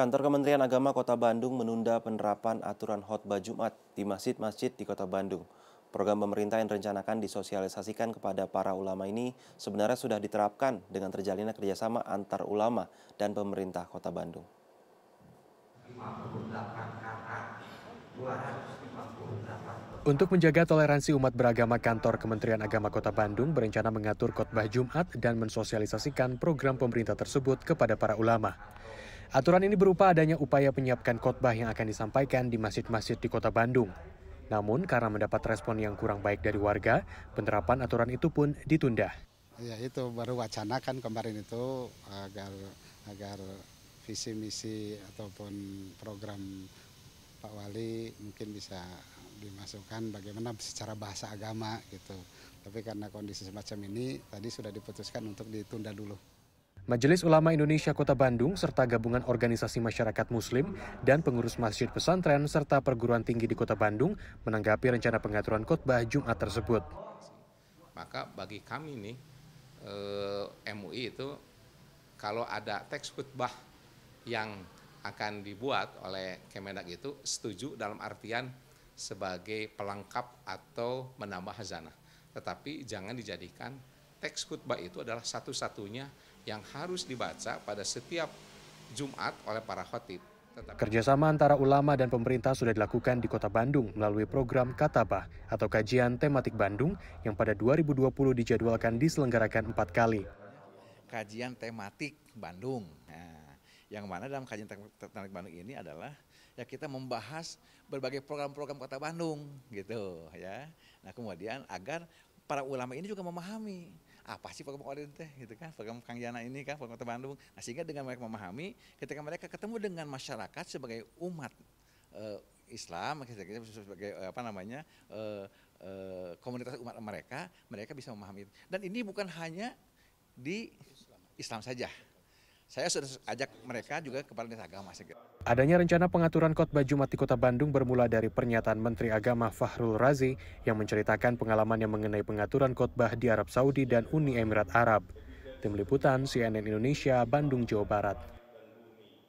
Kantor Kementerian Agama Kota Bandung menunda penerapan aturan khotbah Jumat di masjid-masjid di Kota Bandung. Program pemerintah yang direncanakan disosialisasikan kepada para ulama ini sebenarnya sudah diterapkan dengan terjalinnya kerjasama antar ulama dan pemerintah Kota Bandung. Untuk menjaga toleransi umat beragama, kantor Kementerian Agama Kota Bandung berencana mengatur khotbah Jumat dan mensosialisasikan program pemerintah tersebut kepada para ulama. Aturan ini berupa adanya upaya menyiapkan khotbah yang akan disampaikan di masjid-masjid di Kota Bandung. Namun karena mendapat respon yang kurang baik dari warga, penerapan aturan itu pun ditunda. Ya itu baru wacana kan kemarin itu agar agar visi misi ataupun program Pak Wali mungkin bisa dimasukkan bagaimana secara bahasa agama gitu. Tapi karena kondisi semacam ini tadi sudah diputuskan untuk ditunda dulu. Majelis Ulama Indonesia Kota Bandung serta gabungan organisasi masyarakat muslim dan pengurus masjid pesantren serta perguruan tinggi di Kota Bandung menanggapi rencana pengaturan khotbah Jumat tersebut. Maka bagi kami nih eh, MUI itu kalau ada teks khutbah yang akan dibuat oleh Kemendak itu setuju dalam artian sebagai pelengkap atau menambah hazanah. Tetapi jangan dijadikan teks khutbah itu adalah satu-satunya yang harus dibaca pada setiap Jumat oleh para khotib. Tetapi... Kerjasama antara ulama dan pemerintah sudah dilakukan di kota Bandung melalui program Katabah atau Kajian Tematik Bandung yang pada 2020 dijadwalkan diselenggarakan empat kali. Kajian Tematik Bandung. Nah, yang mana dalam kajian teknik Bandung ini adalah ya kita membahas berbagai program-program Kota Bandung gitu ya. Nah kemudian agar para ulama ini juga memahami apa sih program Odin teh? Gitu kan program Kang Jana ini kan program Kota Bandung. Nah sehingga dengan mereka memahami ketika mereka ketemu dengan masyarakat sebagai umat uh, Islam sebagai apa namanya uh, uh, komunitas umat mereka mereka bisa memahami. Dan ini bukan hanya di Islam saja saya sudah ajak mereka juga kepada lintas agama. Adanya rencana pengaturan khotbah Jumat di Kota Bandung bermula dari pernyataan Menteri Agama Fahrul Razi yang menceritakan pengalamannya mengenai pengaturan khotbah di Arab Saudi dan Uni Emirat Arab. Tim Liputan CNN Indonesia, Bandung, Jawa Barat.